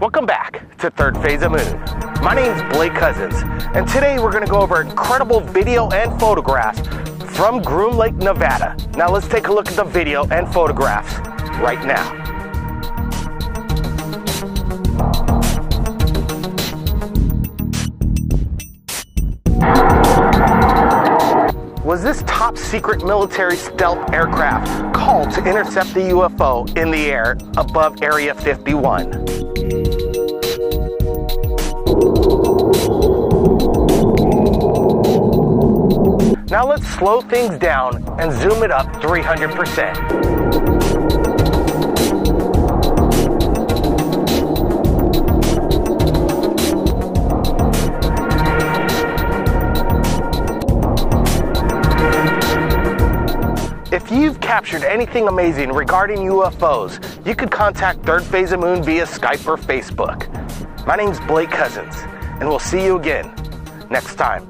Welcome back to Third Phase of Moon. My name's Blake Cousins, and today we're going to go over incredible video and photographs from Groom Lake, Nevada. Now let's take a look at the video and photographs right now. was this top secret military stealth aircraft called to intercept the UFO in the air above Area 51. Now let's slow things down and zoom it up 300%. If you've captured anything amazing regarding UFOs, you could contact Third Phase of Moon via Skype or Facebook. My name's Blake Cousins, and we'll see you again next time.